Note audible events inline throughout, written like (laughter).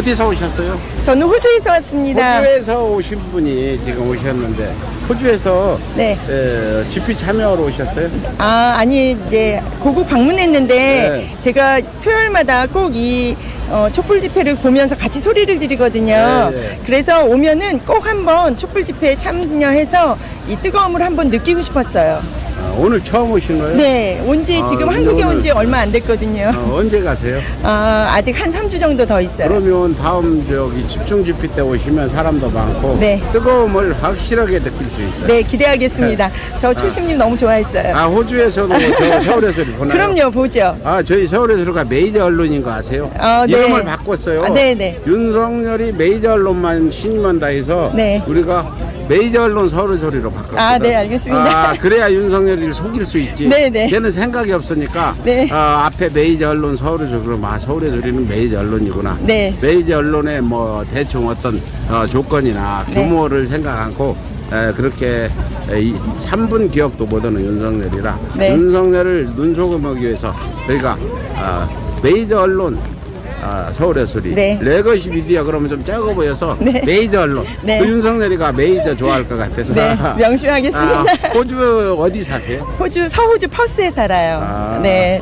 어디서 오셨어요? 저는 호주에서 왔습니다. 호주에서 오신 분이 지금 오셨는데 호주에서 네. 에, 집회 참여하러 오셨어요? 아, 아니, 이제 고국 방문했는데 네. 제가 토요일마다 꼭이 어, 촛불 집회를 보면서 같이 소리를 지르거든요. 네, 네. 그래서 오면은 꼭 한번 촛불 집회에 참여해서 이 뜨거움을 한번 느끼고 싶었어요. 아, 오늘 처음 오신 거예요? 네, 온지 아, 지금 근데 한국에 온 지 얼마 안 됐거든요. 어, 언제 가세요? (laughs) 아, 아직 한 3주 정도 더 있어요. 그러면 다음 저기 집중 집회 때 오시면 사람도 많고 네. 뜨거움을 확실하게 느낄 수 있어요. 네, 기대하겠습니다. 저 초심님 너무 좋아했어요. 아 호주에서도 (laughs) 저 서울의 소리를 보나요? 그럼요, 보죠. 아 저희 서울의 소리가 메이저 언론인 거 아세요? 아, 네. 이름을 바꿨어요. 아, 네, 네. 윤석열이 메이저 언론만 신임한다 해서 네. 우리가 메이저 언론 서울 소리로 바꿨거든. 아, 네, 알겠습니다. 아, 그래야 윤석열이를 속일 수 있지. 네, 네. 걔는 생각이 없으니까 네. 아, 앞에 메이저 언론 서울 소리로 아 서울의 소리는 메이저 언론이구나. 네. 메이저 언론의 뭐 대충 어떤 어, 조건이나 네. 규모를 생각 않고 에, 그렇게 에, 이 3분 기억도 못하는 윤석열이라 네. 윤석열을 눈속임하기 위해서 저희가 아, 메이저 언론 아, 서울의 소리 네. 레거시 미디어 그러면 좀 작아 보여서 네. 메이저 언론 (laughs) 네. 그 윤석열이가 메이저 좋아할 것 같아서 네, (laughs) 명심하겠습니다. 아, 호주 어디 사세요? 호주 서호주 퍼스에 살아요. 아. 네.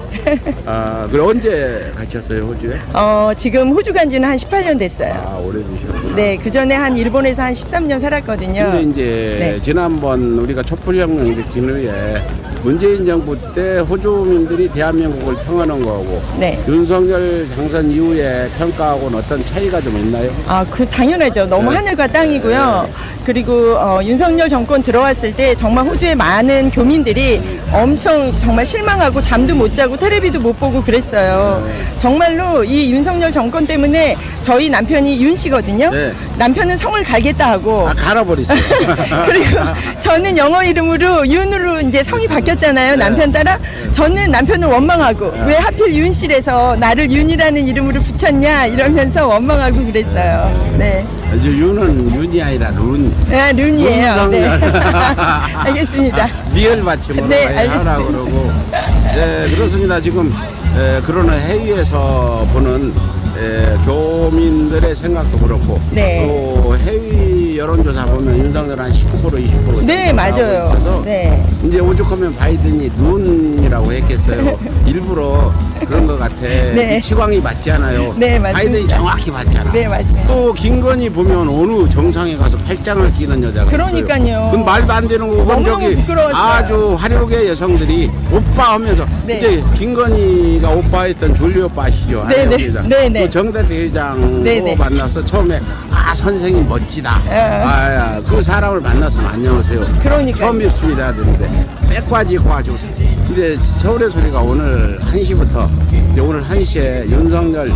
아, 그럼 언제 가셨어요 호주에? 어, 지금 호주 간 지는 한 18년 됐어요. 아 오래되셨구나. 네, 그 전에 한 일본에서 한 13년 살았거든요. 근데 이제 네. 지난번 우리가 촛불혁명 일으킨 후에 문재인 정부 때 호주민들이 대한민국을 평하는 거고 네. 윤석열 당선 이후에 평가하고는 어떤 차이가 좀 있나요? 아, 그 당연하죠. 너무 네. 하늘과 땅이고요. 그리고 어, 윤석열 정권 들어왔을 때 정말 호주의 많은 교민들이 엄청 정말 실망하고 잠도 못 자고 텔레비도 못 보고 그랬어요. 네. 정말로 이 윤석열 정권 때문에 저희 남편이 윤 씨거든요. 네. 남편은 성을 갈겠다 하고 아 갈아버리세요. (laughs) 그리고 저는 영어 이름으로 윤으로 이제 성이 바뀌었잖아요. 남편 따라. 저는 남편을 원망하고 왜 하필 윤 씨래서 나를 윤이라는 이름으로 붙였냐 이러면서 원망하고 그랬어요. 네. 이제 윤은 윤이 아니라 룬. 아, 룬이에요. 네. (laughs) 알겠습니다. (laughs) 리을 받침으로 네. 하라 그러고. 네 그렇습니다. 지금 에, 그러나 해외에서 보는 에, 교민들의 생각도 그렇고 네. 또 해외 여론조사 보면 윤석열 한 19% 20% 네, 정도 맞아요. 나오고 있어서 네. 이제 오죽하면 바이든이 룬이라고 했겠어요. (laughs) 일부러 그런 것 같아. 네. 이 치광이 맞지 않아요. 네, 맞습니다. 바이든이 정확히 맞잖아. 네, 맞습니다. 또 김건희 보면 어느 정상에 가서 팔짱을 끼는 여자가 그러니까요. 있어요. 그건 말도 안 되는 거고 너무너무 부끄러웠어요. 아주 화려하게 여성들이 오빠 하면서 네. 이제 김건희가 오빠했던 줄리 오빠 아시죠? 네, 한혜영 네. 회장. 네, 네. 그 정대대 회장으로 네, 네. 만나서 처음에 아 선생님 멋지다. 예. 아, 그 사람을 만났으면 안녕하세요. 그러니까요. 처음 뵙습니다 하던데 백바지 입고 가지고 근데 서울의 소리가 오늘 1시부터 이제 오늘 1시에 윤석열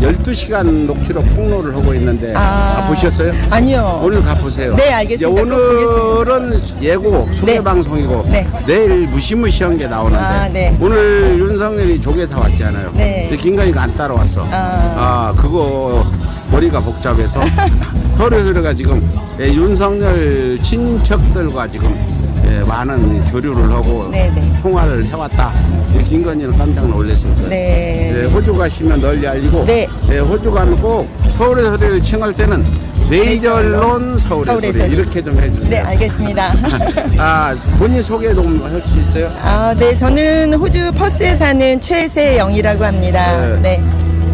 12시간 녹취록 폭로를 하고 있는데 아. 아, 보셨어요? 아니요. 오늘 가보세요. 네, 알겠습니다. 오늘은 예고 소개 네. 방송이고 네. 내일 무시무시한 게 나오는데 아, 네. 오늘 윤석열이 조계사 왔잖아요. 네. 근데 김건희가 안 따라왔어. 아. 아 그거 머리가 복잡해서 (laughs) 소리가 지금 예, 윤석열 친인척들과 지금 예, 많은 교류를 하고 네, 네. 통화를 해왔다. 예, 김건희는 깜짝 놀랐습니다. 네. 예, 호주 가시면 널리 알리고 네. 예, 호주 가면 꼭 서울의 소리를 칭할 때는 메이저론 서울의, 서울의 소리 소리. 이렇게 좀 해주세요. 네, 알겠습니다. (laughs) 아 본인 소개 좀 할 수 있어요? 아, 네, 저는 호주 퍼스에 사는 최세영이라고 합니다. 네. 네.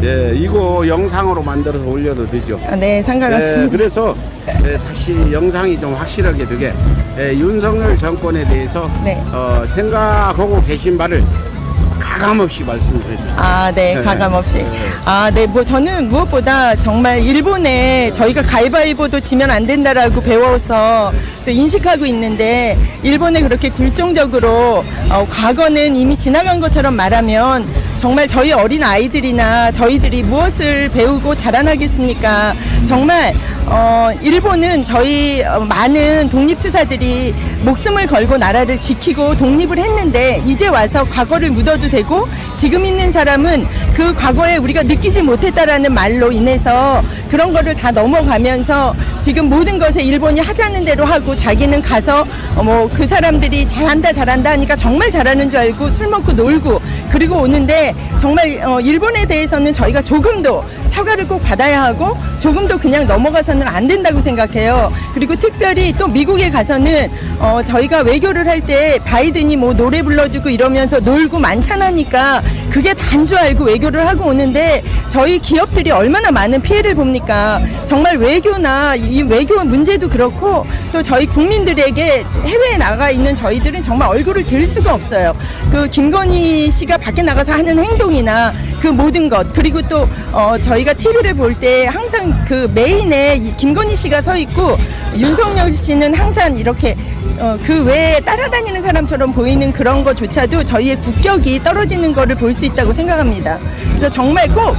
예, 이거 영상으로 만들어서 올려도 되죠. 아, 네, 네, 상관없습니다. 그래서 예, 다시 영상이 좀 확실하게 되게 예, 윤석열 정권에 대해서 네. 어, 생각하고 계신 바를 가감없이 말씀해 주세요. 아, 네, 네. 가감 없이. 네. 아, 네, 뭐 저는 무엇보다 정말 일본에 저희가 가위바위보도 지면 안 된다라고 배워서 또 인식하고 있는데 일본에 그렇게 굴종적으로 어, 과거는 이미 지나간 것처럼 말하면 정말 저희 어린 아이들이나 저희들이 무엇을 배우고 자라나겠습니까? 정말 어, 일본은 저희 어, 많은 독립투사들이 목숨을 걸고 나라를 지키고 독립을 했는데 이제 와서 과거를 묻어도 되고 지금 있는 사람은 그 과거에 우리가 느끼지 못했다라는 말로 인해서 그런 거를 다 넘어가면서 지금 모든 것에 일본이 하자는 대로 하고 자기는 가서 어, 뭐그 사람들이 잘한다 잘한다 하니까 정말 잘하는 줄 알고 술 먹고 놀고 그리고 오는데 정말 어, 일본에 대해서는 저희가 조금도 사과를 꼭 받아야 하고 조금도 그냥 넘어가서는 안 된다고 생각해요. 그리고 특별히 또 미국에 가서는 어, 저희가 외교를 할 때 바이든이 뭐 노래 불러주고 이러면서 놀고 만찬하니까 그게 단줄 알고 외교를 하고 오는데 저희 기업들이 얼마나 많은 피해를 봅니까? 정말 외교나 이 외교 문제도 그렇고 또 저희 국민들에게 해외에 나가 있는 저희들은 정말 얼굴을 들 수가 없어요. 그 김건희 씨가 밖에 나가서 하는 행동이나 그 모든 것 그리고 또 어, 저희가 TV를 볼 때 항상 그 메인에 이 김건희 씨가 서 있고 윤석열 씨는 항상 이렇게 어, 그 외에 따라다니는 사람처럼 보이는 그런 것조차도 저희의 국격이 떨어지는 거를 볼수 있다고 생각합니다. 그래서 정말 꼭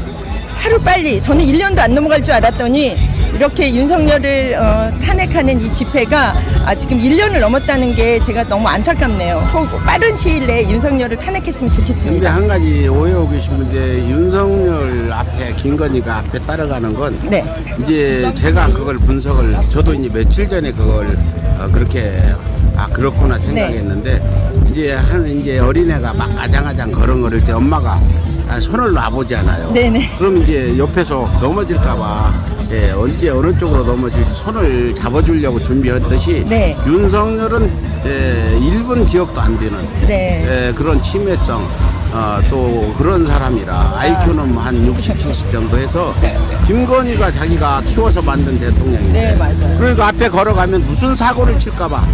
하루 빨리 저는 1년도 안 넘어갈 줄 알았더니 이렇게 윤석열을 어, 탄핵하는 이 집회가 아, 지금 1년을 넘었다는 게 제가 너무 안타깝네요. 꼭 빠른 시일 내에 윤석열을 탄핵했으면 근데 좋겠습니다. 한 가지 오해하고 계신 분데 윤석열 앞에 김건희가 앞에 따라가는 건 네. 이제 제가 그걸 분석을 저도 이제 며칠 전에 그걸 어, 그렇게 아 그렇구나 생각했는데 이제 한 이제 어린애가 막 아장아장 걸음걸을 때 엄마가 아, 손을 놔보잖아요. 네네. 그럼 이제 옆에서 넘어질까봐 예, 언제 어느 쪽으로 넘어질지 손을 잡아주려고 준비했듯이 네. 윤석열은 예, 1분 기억도 안 되는 네. 예, 그런 치매성 어, 또 그런 사람이라 IQ는 한 60, 70 정도 해서 김건희가 자기가 키워서 만든 대통령인데 네, 맞아요. 그러니까 앞에 걸어가면 무슨 사고를 칠까봐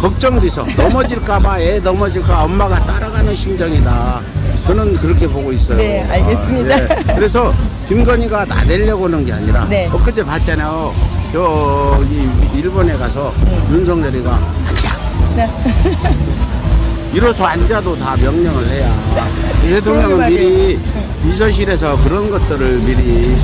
걱정돼서 넘어질까봐 애 넘어질까 엄마가 따라가는 심정이다. 저는 그렇게 보고 있어요. 네, 알겠습니다. 아, 예. 그래서 김건희가 나대려고 하는 게 아니라 네. 엊그제 봤잖아요. 저기 일본에 가서 윤석열이가 앉아 네. (laughs) 일어서 앉아도 다 명령을 해야 (laughs) 대통령은 미리 비서실에서 그런 것들을 미리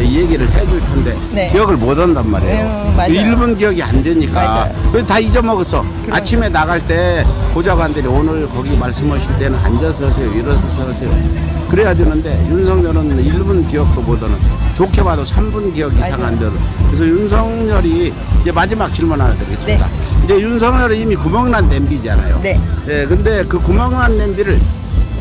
이 얘기를 해줄 텐데 네. 기억을 못 한단 말이에요. 음, 맞아요. 1분 기억이 안 되니까 다 잊어먹었어. 아침에 나갈 때 보좌관들이 오늘 거기 말씀하실 때는 앉아서 하세요, 일어서서 하세요. 그래야 되는데 윤석열은 1분 기억도 못하는 좋게 봐도 3분 기억 이상 맞아요. 안 되는 그래서 윤석열이 이제 마지막 질문 하나 드리겠습니다. 이제 윤석열은 이미 구멍난 냄비잖아요. 네. 예, 근데 그 구멍난 냄비를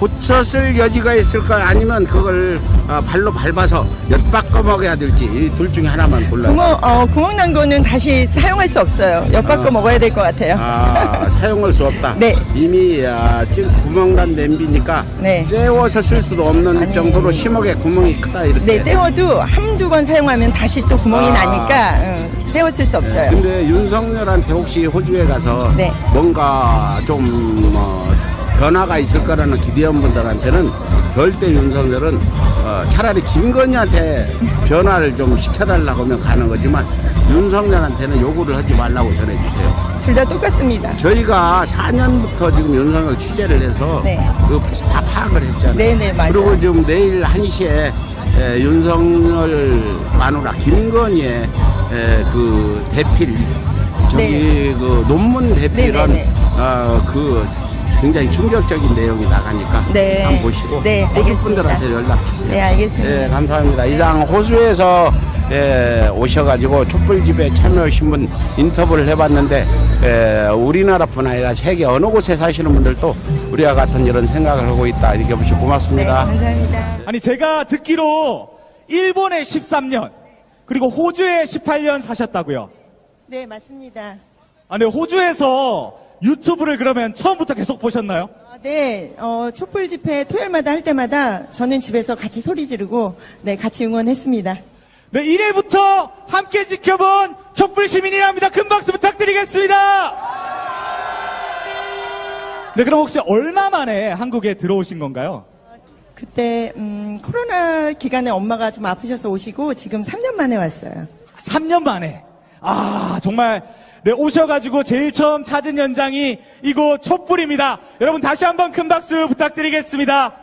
고쳤을 여지가 있을까 아니면 그걸 어, 발로 밟아서 엿바꿔 먹어야 될지 이 둘 중에 하나만 골라요. 구멍, 어, 구멍 난 거는 다시 사용할 수 없어요. 엿바꿔 먹어야 될 것 같아요. 아, 사용할 수 없다. 네. 이미 아, 지금 구멍 난 냄비니까 네. 떼워서 쓸 수도 없는 아니. 정도로 심하게 구멍이 크다 이렇게. 네, 떼워도 한두 번 사용하면 다시 또 구멍이 아. 나니까 응, 떼워쓸 수 없어요. 근데 윤석열한테 혹시 호주에 가서 네. 뭔가 좀 어, 변화가 있을 거라는 기대한 분들한테는 절대 윤석열은 어, 차라리 김건희한테 변화를 좀 시켜달라고 하면 가는 거지만 윤석열한테는 요구를 하지 말라고 전해주세요. 둘 다 똑같습니다. 저희가 4년부터 지금 윤석열 취재를 해서 네. 그다 파악을 했잖아요. 네, 네, 맞아요. 그리고 지금 내일 1시에 에, 윤석열 마누라 김건희의 에, 그 대필 저기 네. 그 논문 네, 네, 네. 어, 그 굉장히 충격적인 내용이 나가니까 네. 한번 보시고 네, 호주 알겠습니다. 분들한테 연락 주세요. 네, 알겠습니다. 네, 감사합니다. 이상 호주에서 예, 오셔가지고 촛불 집회 참여하신 분 인터뷰를 해봤는데 예, 우리나라뿐 아니라 세계 어느 곳에 사시는 분들도 우리와 같은 이런 생각을 하고 있다. 이렇게 보시고 네, 고맙습니다. 감사합니다. 아니 제가 듣기로 일본에 13년 그리고 호주에 18년 사셨다고요. 네, 맞습니다. 아니 호주에서 유튜브를 그러면 처음부터 계속 보셨나요? 어, 네, 어, 촛불 집회 토요일마다 할 때마다 저는 집에서 같이 소리 지르고 네, 같이 응원했습니다. 네, 이래부터 함께 지켜본 촛불 시민이랍니다. 큰 박수 부탁드리겠습니다. 네, 그럼 혹시 얼마 만에 한국에 들어오신 건가요? 그때 음, 코로나 기간에 엄마가 좀 아프셔서 오시고 지금 3년 만에 왔어요. 3년 만에. 아, 정말, 네, 오셔가지고 제일 처음 찾은 현장이 이곳 촛불입니다. 여러분 다시 한번 큰 박수 부탁드리겠습니다.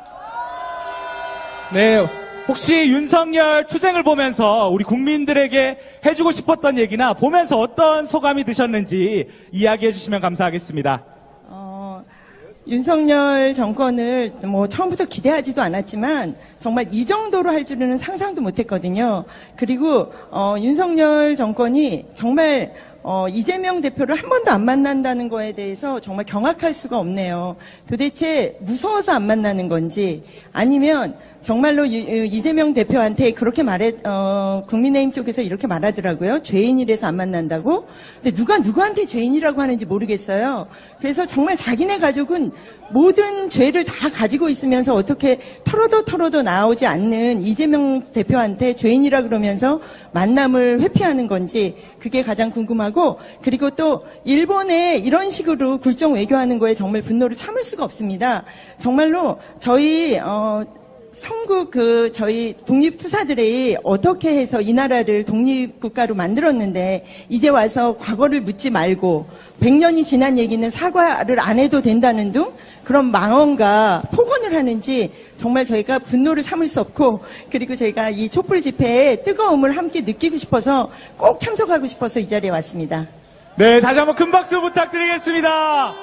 네, 혹시 윤석열 투쟁을 보면서 우리 국민들에게 해주고 싶었던 얘기나 보면서 어떤 소감이 드셨는지 이야기해 주시면 감사하겠습니다. 어, 윤석열 정권을 뭐 처음부터 기대하지도 않았지만 정말 이 정도로 할 줄은 상상도 못했거든요. 그리고 어, 윤석열 정권이 정말 어, 이재명 대표를 한 번도 안 만난다는 거에 대해서 정말 경악할 수가 없네요. 도대체 무서워서 안 만나는 건지 아니면 정말로 이재명 대표한테 그렇게 말해 어, 국민의힘 쪽에서 이렇게 말하더라고요. 죄인이라서 안 만난다고. 근데 누가 누구한테 죄인이라고 하는지 모르겠어요. 그래서 정말 자기네 가족은 모든 죄를 다 가지고 있으면서 어떻게 털어도 털어도 나오지 않는 이재명 대표한테 죄인이라 그러면서 만남을 회피하는 건지 그게 가장 궁금하고 그리고 또 일본에 이런 식으로 굴종 외교하는 거에 정말 분노를 참을 수가 없습니다. 정말로 저희 어 성국 그 저희 독립투사들이 어떻게 해서 이 나라를 독립국가로 만들었는데 이제 와서 과거를 묻지 말고 100년이 지난 얘기는 사과를 안 해도 된다는 등 그런 망언과 폭언을 하는지 정말 저희가 분노를 참을 수 없고 그리고 저희가 이 촛불 집회의 뜨거움을 함께 느끼고 싶어서 꼭 참석하고 싶어서 이 자리에 왔습니다. 네, 다시 한번 큰 박수 부탁드리겠습니다.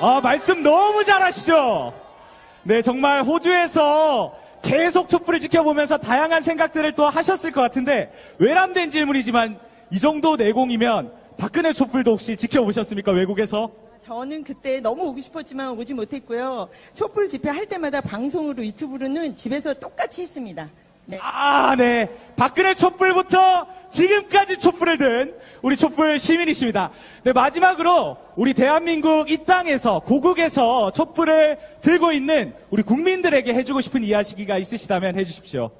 아, 말씀 너무 잘하시죠? 네, 정말 호주에서 계속 촛불을 지켜보면서 다양한 생각들을 또 하셨을 것 같은데, 외람된 질문이지만, 이 정도 내공이면 박근혜 촛불도 혹시 지켜보셨습니까, 외국에서? 저는 그때 너무 오고 싶었지만 오지 못했고요. 촛불 집회 할 때마다 방송으로 유튜브로는 집에서 똑같이 했습니다. 네. 아, 네. 박근혜 촛불부터 지금까지 촛불을 든 우리 촛불 시민이십니다. 네, 마지막으로 우리 대한민국 이 땅에서, 고국에서 촛불을 들고 있는 우리 국민들에게 해주고 싶은 이야기가 있으시다면 해주십시오.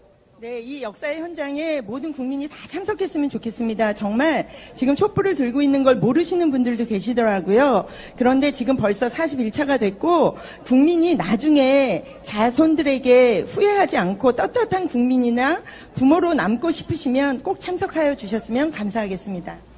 네, 이 역사의 현장에 모든 국민이 다 참석했으면 좋겠습니다. 정말 지금 촛불을 들고 있는 걸 모르시는 분들도 계시더라고요. 그런데 지금 벌써 41차가 됐고 국민이 나중에 자손들에게 후회하지 않고 떳떳한 국민이나 부모로 남고 싶으시면 꼭 참석하여 주셨으면 감사하겠습니다.